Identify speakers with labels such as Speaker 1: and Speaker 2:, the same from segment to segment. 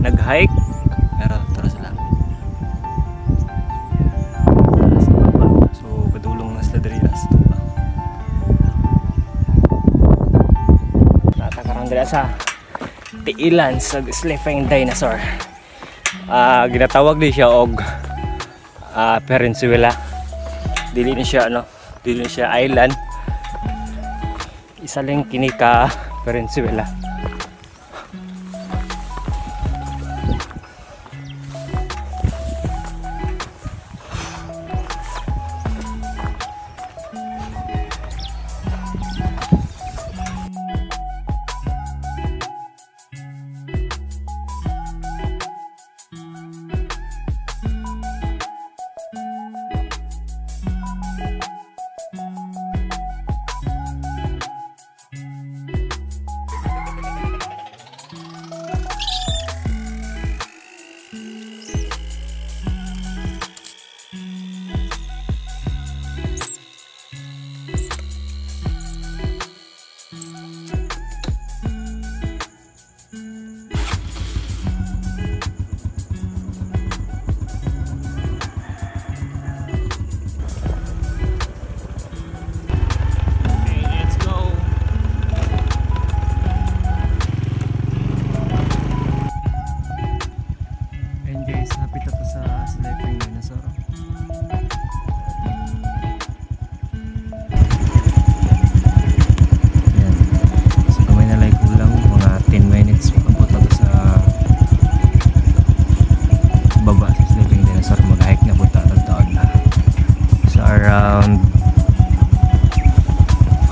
Speaker 1: nag-hike. Pero tara sila. So, padulong na sila diri as tuba. Natakaroon dira sa tiilan sa sleeping dinosaur. Ah, ginatawag din siya og ah, Peninsuela. Dili ni siya ano, dili ni siya island. Isa lang kini ka Peninsuela.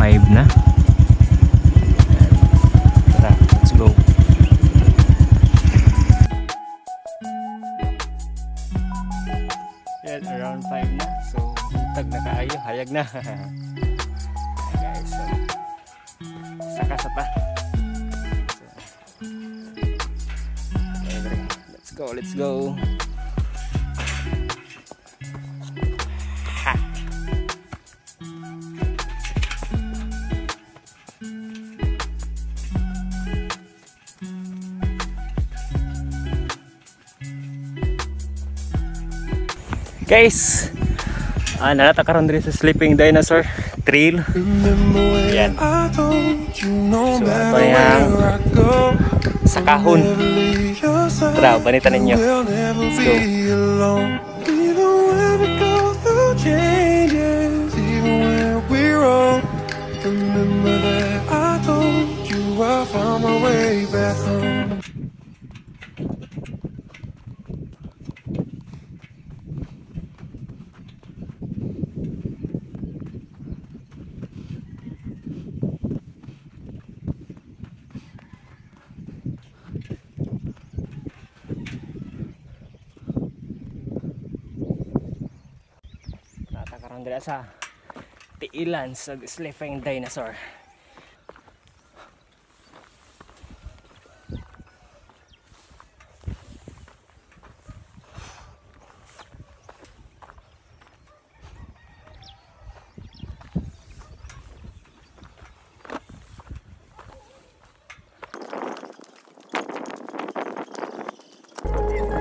Speaker 1: 5 na. Tara, let's go. Yan, around 5 na. So, tag na kaayo, hayag na. Guys, so, saka sa pa. So, let's go, let's go. Guys, ah, narata karon diri sa Sleeping Dinosaur Trail. Yan. So, ito yung sa kahon. Tara, banitan ninyo. Let's go. Karon diri sa tiilan sa Sleeping Dinosaur.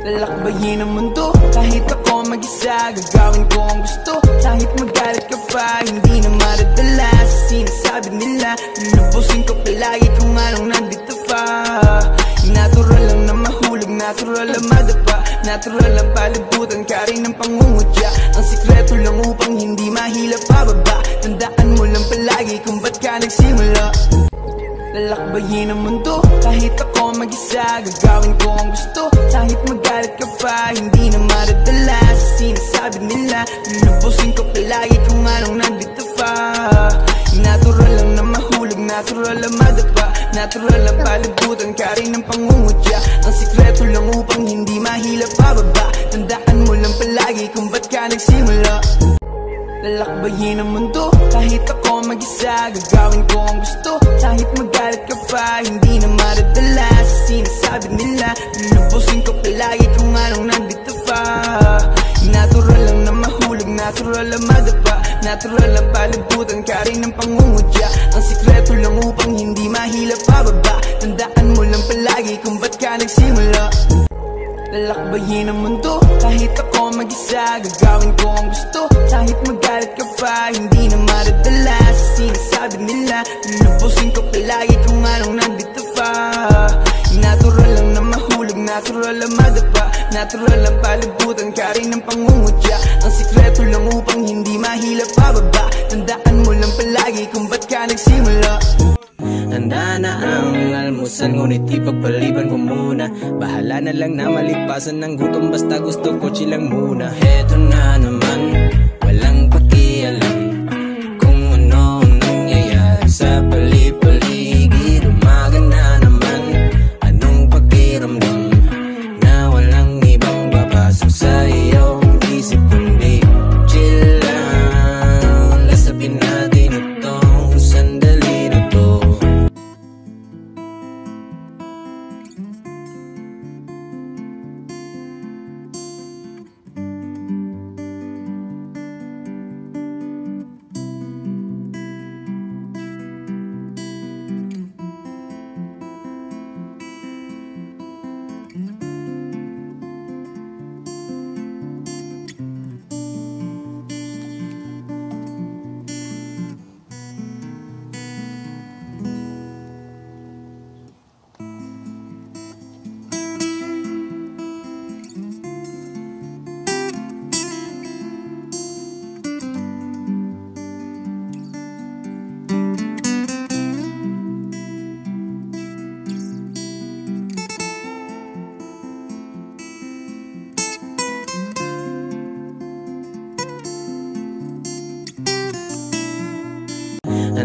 Speaker 2: Lalakbayin ang mundo Kahit ako mag-isa Gagawin ko palibutan ka rin ng pangungutya Ang sikreto lang upang hindi mahila pababa. Tandaan mo lang palagi Kung ba't ka nagsimula. Lalakbayin ang mundo Kahit ako mag-isa. Gagawin ko ang gusto Kahit magalit ka pa Hindi na maradala Sa sinasabi nila. Lulubusin ko palagi Kung anong nandito pa. Natural lang na mahulog Natural lang madapa Natural lang palibutan ka rin ng pangungutya. Ang sikreto lang upang hindi mahila pababa. Tandaan mo lang palagi Kung ba't ka nagsimula. Lalakbayin ang mundo Kahit ako mag-isa. Gagawin ko ang gusto Kahit magalit ka pa Hindi na maradala Sa sinasabi nila. Lulubusin ko palagi Kung anong nandito pa. Natural Natural lang madapa Natural lang palibutan ka rin ng pangungutya. Ang sikreto lang upang hindi mahila pababa. Tandaan mo lang palagi Kung ba't ka nagsimula.
Speaker 3: Lalakbayin ang mundo Kahit ako mag-isa. Gagawin ko ang gusto Kahit magalit ka pa Hindi na maradala Sa sinasabi nila. Lulubusin ko palagi Kung anong nandito pa. Natural lang na mahulog Natural lang madapa Natural lang palabutan Ka rin ng pangungutya hindi mahila pababa. Tandaan mo lang palagi Kung ba't ka nagsimula. Handa na ang almusal Ngunit ipagpaliban ko muna. Bahala na lang na malipasan ng gutom Basta gusto ko chilang muna. Heto na naman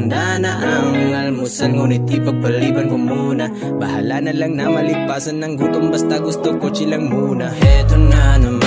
Speaker 3: Handa na ang almusal Ngunit ipagpaliban ko muna. Bahala na lang na malipasan ng gutom Basta gusto ko chilang muna. Heto na naman